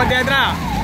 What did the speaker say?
Ô, Dedra!